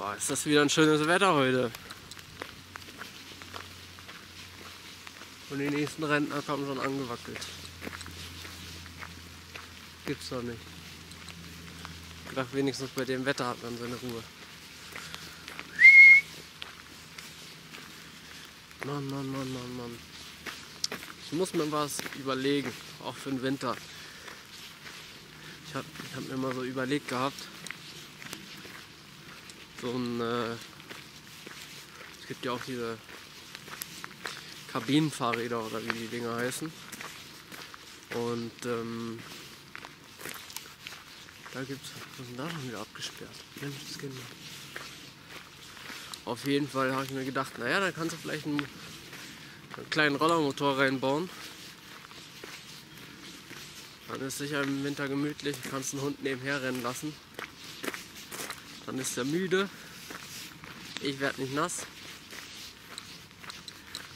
Boah, ist das wieder ein schönes Wetter heute. Und die nächsten Rentner kommen schon angewackelt. Gibt's doch nicht. Ich dachte, wenigstens bei dem Wetter hat man seine Ruhe. Mann, Mann, Mann, Mann, Mann. Ich muss mir was überlegen, auch für den Winter. Ich habe hab mir mal so überlegt gehabt, so ein, äh, es gibt ja auch diese Kabinenfahrräder oder wie die Dinger heißen. Und ähm, da gibt's, was ist denn da schon wieder abgesperrt? Mensch, das Kinder. Auf jeden Fall habe ich mir gedacht, naja, da kannst du vielleicht einen, einen kleinen Rollermotor reinbauen. Dann ist sicher im Winter gemütlich, kannst einen Hund nebenher rennen lassen. Dann ist er müde. Ich werde nicht nass.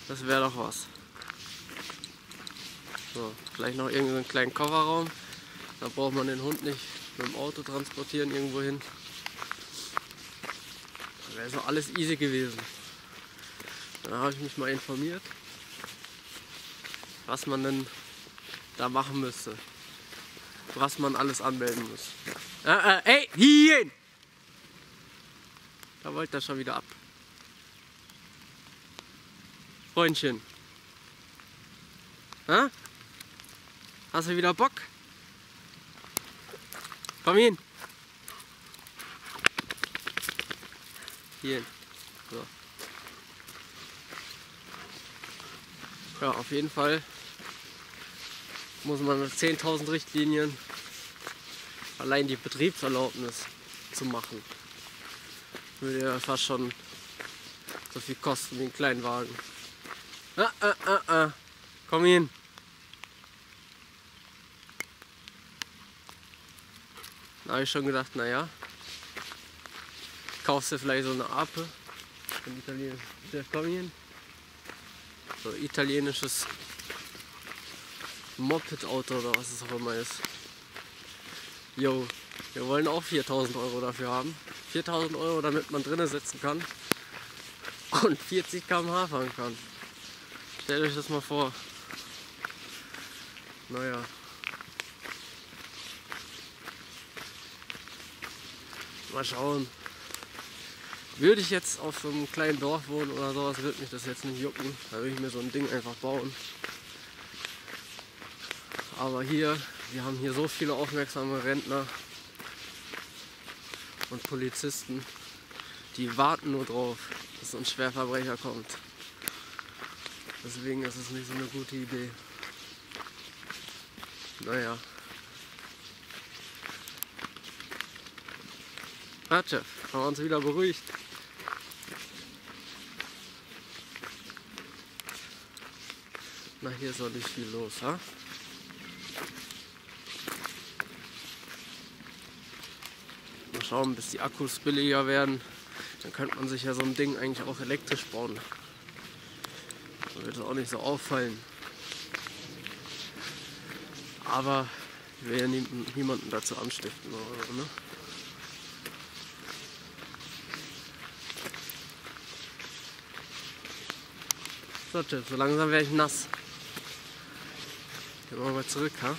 Das wäre doch was. So, vielleicht noch irgendeinen kleinen Kofferraum. Da braucht man den Hund nicht mit dem Auto transportieren irgendwo hin. Wäre so alles easy gewesen. Da habe ich mich mal informiert, was man denn da machen müsste. Was man alles anmelden muss. Äh, äh, ey, hier! Da wollte er schon wieder ab. Freundchen. Ha? Hast du wieder Bock? Komm hin. Hier. So. Ja, auf jeden Fall muss man mit 10.000 Richtlinien allein die Betriebserlaubnis zu machen. Würde ja fast schon so viel kosten wie ein Kleinwagen. Ah, ah, ah, ah. Komm hin. Da habe ich schon gedacht, naja, kaufst du vielleicht so eine Ape. Ein italienisches, komm hin. So italienisches Moped-Auto oder was es auch immer ist. Jo, wir wollen auch 4000 Euro dafür haben. 4000 Euro, damit man drinnen sitzen kann und 40 km/h fahren kann. Stellt euch das mal vor. Naja. Mal schauen. Würde ich jetzt auf so einem kleinen Dorf wohnen oder sowas, würde mich das jetzt nicht jucken. Da würde ich mir so ein Ding einfach bauen. Aber hier, wir haben hier so viele aufmerksame Rentner und Polizisten, die warten nur drauf, dass so ein Schwerverbrecher kommt. Deswegen ist es nicht so eine gute Idee. Naja. Ah, haben wir uns wieder beruhigt. Na, hier ist auch nicht viel los, ha? Mal schauen, bis die Akkus billiger werden. Dann könnte man sich ja so ein Ding eigentlich auch elektrisch bauen. Da wird es auch nicht so auffallen. Aber ich will ja nie, niemanden dazu anstiften oder so, ne? So, Jeff, so langsam werde ich nass. Gehen wir mal zurück, ha?